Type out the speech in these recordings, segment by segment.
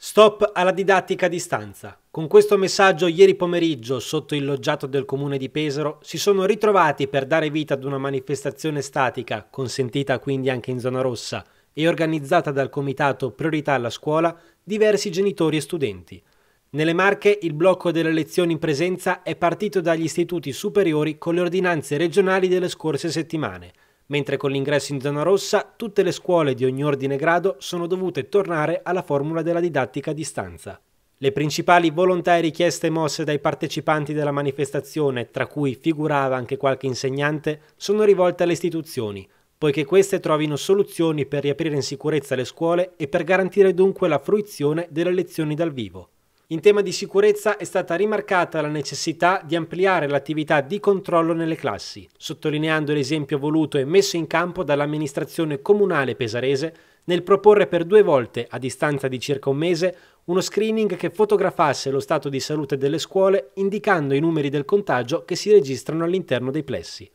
Stop alla didattica a distanza. Con questo messaggio ieri pomeriggio sotto il loggiato del comune di Pesaro si sono ritrovati per dare vita ad una manifestazione statica, consentita quindi anche in zona rossa, e organizzata dal comitato Priorità alla scuola, diversi genitori e studenti. Nelle Marche il blocco delle lezioni in presenza è partito dagli istituti superiori con le ordinanze regionali delle scorse settimane mentre con l'ingresso in zona rossa tutte le scuole di ogni ordine e grado sono dovute tornare alla formula della didattica a distanza. Le principali volontà e richieste mosse dai partecipanti della manifestazione, tra cui figurava anche qualche insegnante, sono rivolte alle istituzioni, poiché queste trovino soluzioni per riaprire in sicurezza le scuole e per garantire dunque la fruizione delle lezioni dal vivo. In tema di sicurezza è stata rimarcata la necessità di ampliare l'attività di controllo nelle classi, sottolineando l'esempio voluto e messo in campo dall'amministrazione comunale pesarese nel proporre per due volte, a distanza di circa un mese, uno screening che fotografasse lo stato di salute delle scuole indicando i numeri del contagio che si registrano all'interno dei plessi.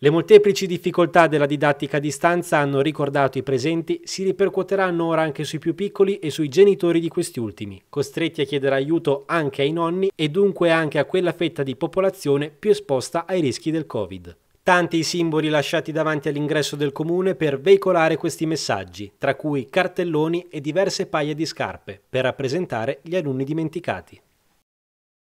Le molteplici difficoltà della didattica a distanza, hanno ricordato i presenti, si ripercuoteranno ora anche sui più piccoli e sui genitori di questi ultimi, costretti a chiedere aiuto anche ai nonni e dunque anche a quella fetta di popolazione più esposta ai rischi del Covid. Tanti i simboli lasciati davanti all'ingresso del comune per veicolare questi messaggi, tra cui cartelloni e diverse paia di scarpe, per rappresentare gli alunni dimenticati.